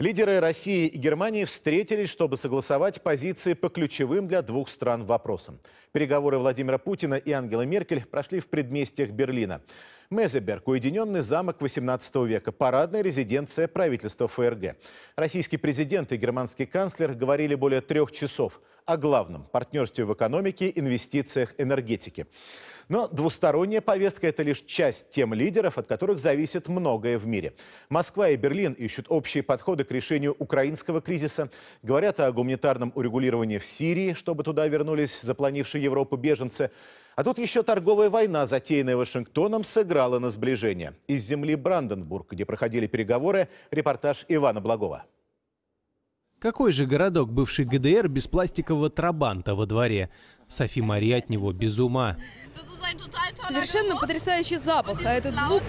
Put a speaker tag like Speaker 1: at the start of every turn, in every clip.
Speaker 1: Лидеры России и Германии встретились, чтобы согласовать позиции по ключевым для двух стран вопросам. Переговоры Владимира Путина и Ангелы Меркель прошли в предместьях Берлина. Мезеберг – уединенный замок XVIII века, парадная резиденция правительства ФРГ. Российский президент и германский канцлер говорили более трех часов о главном – партнерстве в экономике, инвестициях, энергетике. Но двусторонняя повестка – это лишь часть тем лидеров, от которых зависит многое в мире. Москва и Берлин ищут общие подходы к решению украинского кризиса, говорят о гуманитарном урегулировании в Сирии, чтобы туда вернулись запланившие Европу беженцы. А тут еще торговая война, затеянная Вашингтоном, сыграла на сближение. Из земли Бранденбург, где проходили переговоры, репортаж Ивана Благова.
Speaker 2: Какой же городок бывший ГДР без пластикового трабанта во дворе? Софи Мари от него без ума.
Speaker 3: Совершенно потрясающий запах, а этот звук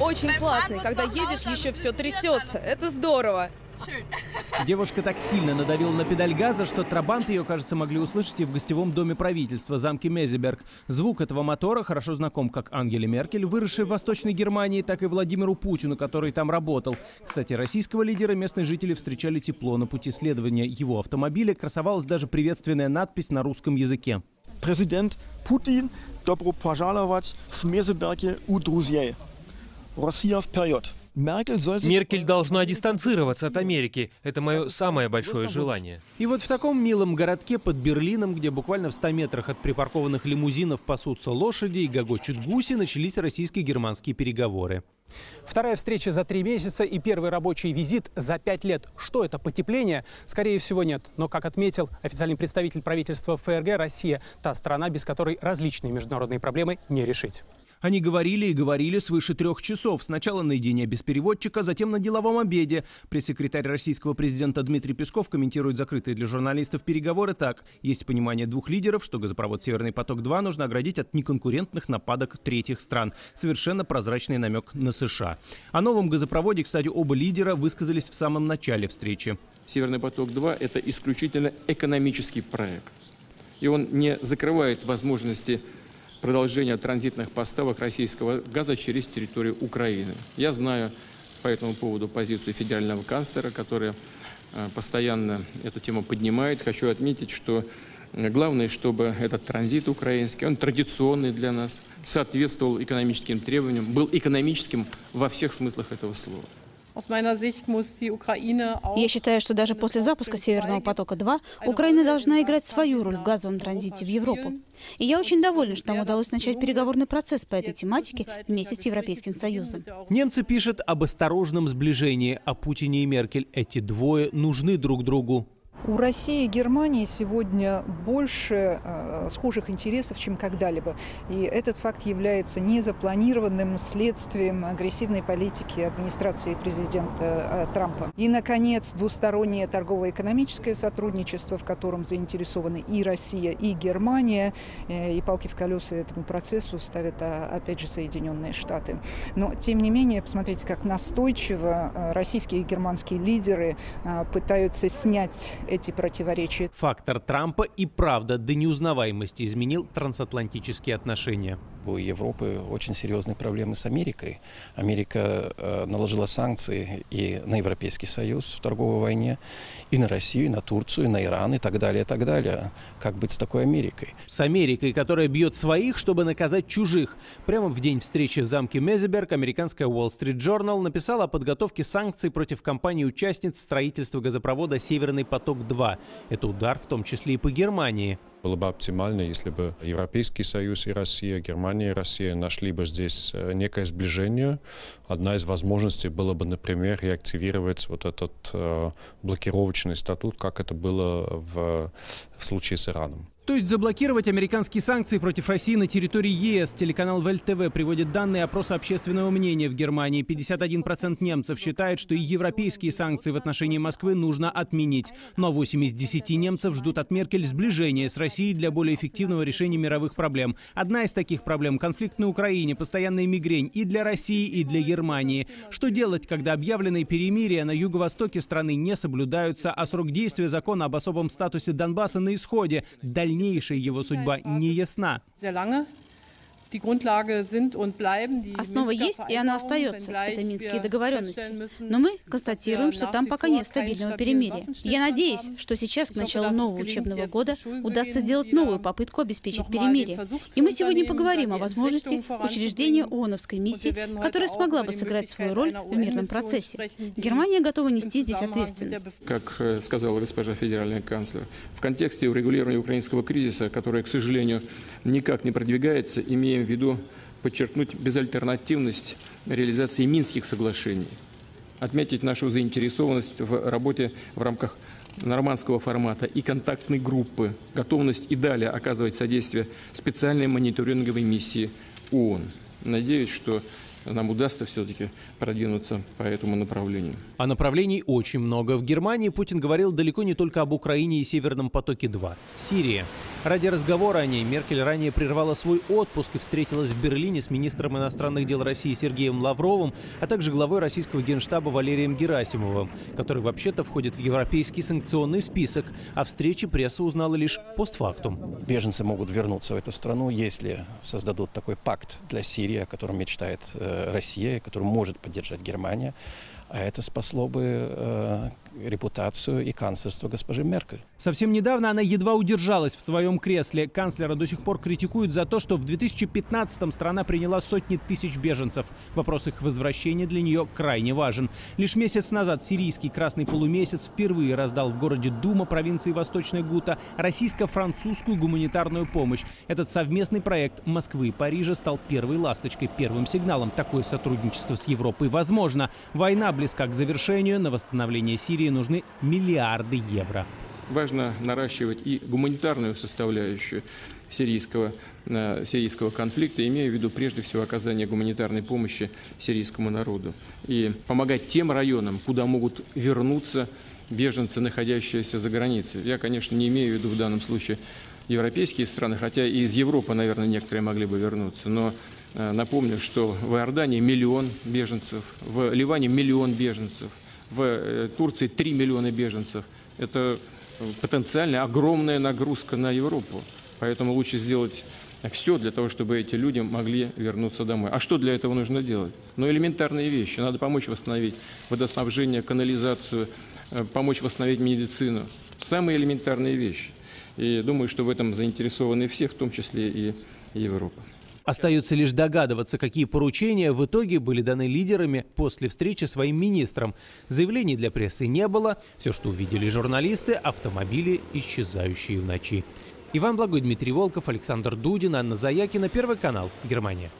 Speaker 3: очень классный. Когда едешь, еще все трясется. Это здорово.
Speaker 2: Девушка так сильно надавила на педаль газа, что трабант ее, кажется, могли услышать и в гостевом доме правительства, замке Мезеберг. Звук этого мотора хорошо знаком как Ангеле Меркель, выросшей в Восточной Германии, так и Владимиру Путину, который там работал. Кстати, российского лидера местные жители встречали тепло. На пути следования его автомобиля красовалась даже приветственная надпись на русском языке.
Speaker 4: Президент Путин добро пожаловать в Мезеберге у друзей. Россия вперед!
Speaker 5: Меркель должна дистанцироваться от Америки. Это мое самое большое желание.
Speaker 2: И вот в таком милом городке под Берлином, где буквально в 100 метрах от припаркованных лимузинов пасутся лошади и гогочут гуси, начались российско-германские переговоры.
Speaker 6: Вторая встреча за три месяца и первый рабочий визит за пять лет. Что это, потепление? Скорее всего, нет. Но, как отметил официальный представитель правительства ФРГ, Россия – та страна, без которой различные международные проблемы не решить.
Speaker 2: Они говорили и говорили свыше трех часов. Сначала наедине без переводчика, затем на деловом обеде. Пресс-секретарь российского президента Дмитрий Песков комментирует закрытые для журналистов переговоры так. Есть понимание двух лидеров, что газопровод «Северный поток-2» нужно оградить от неконкурентных нападок третьих стран. Совершенно прозрачный намек на США. О новом газопроводе, кстати, оба лидера высказались в самом начале встречи.
Speaker 7: «Северный поток-2» — это исключительно экономический проект. И он не закрывает возможности продолжения транзитных поставок российского газа через территорию Украины. Я знаю по этому поводу позицию федерального канцлера, который э, постоянно эту тему поднимает. Хочу отметить, что э, главное, чтобы этот транзит украинский, он традиционный для нас, соответствовал экономическим требованиям, был экономическим во всех смыслах этого слова.
Speaker 8: Я считаю, что даже после запуска «Северного потока-2» Украина должна играть свою роль в газовом транзите в Европу. И я очень довольна, что нам удалось начать переговорный процесс по этой тематике вместе с Европейским Союзом.
Speaker 2: Немцы пишут об осторожном сближении, о Путине и Меркель. Эти двое нужны друг другу.
Speaker 9: У России и Германии сегодня больше э, схожих интересов, чем когда-либо. И этот факт является незапланированным следствием агрессивной политики администрации президента э, Трампа. И, наконец, двустороннее торгово-экономическое сотрудничество, в котором заинтересованы и Россия, и Германия. Э, и палки в колеса этому процессу ставят, а, опять же, Соединенные Штаты. Но, тем не менее, посмотрите, как настойчиво э, российские и германские лидеры э, пытаются снять эти противоречия.
Speaker 2: Фактор Трампа и правда до неузнаваемости изменил трансатлантические отношения.
Speaker 10: У Европы очень серьезные проблемы с Америкой. Америка э, наложила санкции и на Европейский Союз в торговой войне, и на Россию, и на Турцию, и на Иран, и так далее, и так далее. Как быть с такой Америкой?
Speaker 2: С Америкой, которая бьет своих, чтобы наказать чужих. Прямо в день встречи в замке Мезеберг американская Wall Street Journal написала о подготовке санкций против компаний-участниц строительства газопровода «Северный поток-2». Это удар в том числе и по Германии.
Speaker 11: Было бы оптимально, если бы Европейский Союз и Россия, Германия и Россия нашли бы здесь э, некое сближение. Одна из возможностей было бы, например, реактивировать вот этот э, блокировочный статут, как это было в, в случае с Ираном.
Speaker 2: То есть заблокировать американские санкции против России на территории ЕС. Телеканал ВЛТВ приводит данные опроса общественного мнения в Германии. 51% немцев считает, что и европейские санкции в отношении Москвы нужно отменить. Но 8 из 10 немцев ждут от Меркель сближения с Россией для более эффективного решения мировых проблем. Одна из таких проблем – конфликт на Украине, постоянная мигрень и для России, и для Германии. Что делать, когда объявленные перемирия на юго-востоке страны не соблюдаются, а срок действия закона об особом статусе Донбасса на исходе? Дальнейшая его судьба не ясна.
Speaker 8: Основа есть, и она остается. Это минские договоренности. Но мы констатируем, что там пока нет стабильного перемирия. Я надеюсь, что сейчас, к началу нового учебного года, удастся сделать новую попытку обеспечить перемирие. И мы сегодня поговорим о возможности учреждения ООНовской миссии, которая смогла бы сыграть свою роль в мирном процессе. Германия готова нести здесь ответственность.
Speaker 7: Как э, сказала госпожа федеральный канцлер, в контексте урегулирования украинского кризиса, который, к сожалению, никак не продвигается, имеем в виду подчеркнуть безальтернативность реализации Минских соглашений, отметить нашу заинтересованность в работе в рамках нормандского формата и контактной группы, готовность и далее оказывать содействие специальной мониторинговой миссии ООН. Надеюсь, что нам удастся все-таки продвинуться по этому направлению.
Speaker 2: А направлений очень много. В Германии Путин говорил далеко не только об Украине и Северном потоке-2. Сирия. Ради разговора о ней Меркель ранее прервала свой отпуск и встретилась в Берлине с министром иностранных дел России Сергеем Лавровым, а также главой российского генштаба Валерием Герасимовым, который вообще-то входит в европейский санкционный список. О встрече пресса узнала лишь постфактум.
Speaker 10: Беженцы могут вернуться в эту страну, если создадут такой пакт для Сирии, о котором мечтает э, Россия, который может поддержать Германия. А это спасло бы э, репутацию и канцлерство госпожи Меркель.
Speaker 2: Совсем недавно она едва удержалась в своем кресле. Канцлера до сих пор критикуют за то, что в 2015-м страна приняла сотни тысяч беженцев. Вопрос их возвращения для нее крайне важен. Лишь месяц назад сирийский «Красный полумесяц» впервые раздал в городе Дума провинции Восточная Гута российско-французскую гуманитарную помощь. Этот совместный проект Москвы и Парижа стал первой ласточкой, первым сигналом. Такое сотрудничество с Европой возможно. Война близка к завершению. На восстановление Сирии нужны миллиарды евро.
Speaker 7: Важно наращивать и гуманитарную составляющую сирийского, э, сирийского конфликта, имея в виду прежде всего оказание гуманитарной помощи сирийскому народу. И помогать тем районам, куда могут вернуться беженцы, находящиеся за границей. Я, конечно, не имею в виду в данном случае европейские страны, хотя и из Европы, наверное, некоторые могли бы вернуться. Но Э, напомню, что в Иордании миллион беженцев, в Ливане миллион беженцев, в э, Турции 3 миллиона беженцев. Это э, потенциально огромная нагрузка на Европу. Поэтому лучше сделать все для того, чтобы эти люди могли вернуться домой. А что для этого нужно делать? Ну, элементарные вещи. Надо помочь восстановить водоснабжение, канализацию, помочь восстановить медицину. Самые элементарные вещи. И думаю, что в этом заинтересованы все, в том числе и Европа.
Speaker 2: Остается лишь догадываться, какие поручения в итоге были даны лидерами после встречи своим министрам. Заявлений для прессы не было. Все, что увидели журналисты – автомобили, исчезающие в ночи. Иван Благой, Дмитрий Волков, Александр Дудин, Анна Заякина, Первый канал, Германия.